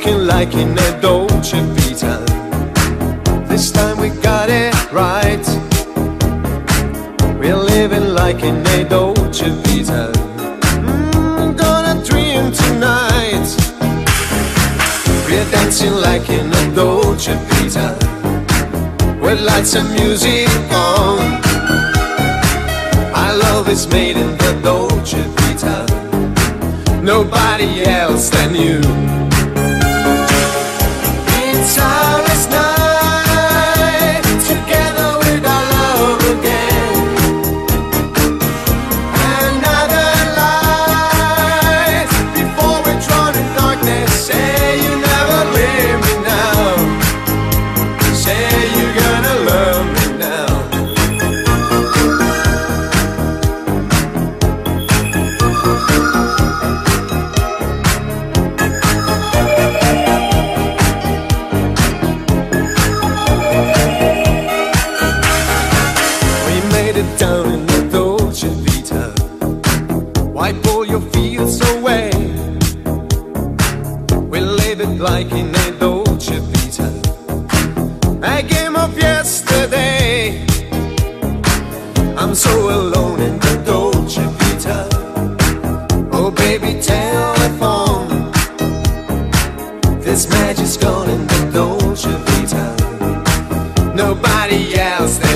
like in a Dolce Vita. This time we got it right. We're living like in a Dolce Vita. Mm, gonna dream tonight. We're dancing like in a Dolce Vita. With lights and music on. Our love is made in the Dolce Vita. Nobody else than you. Fears away. We live it like in a Dolce Vita. A game of yesterday. I'm so alone in the Dolce Vita. Oh, baby, telephone. This magic's gone in the Dolce Vita. Nobody else.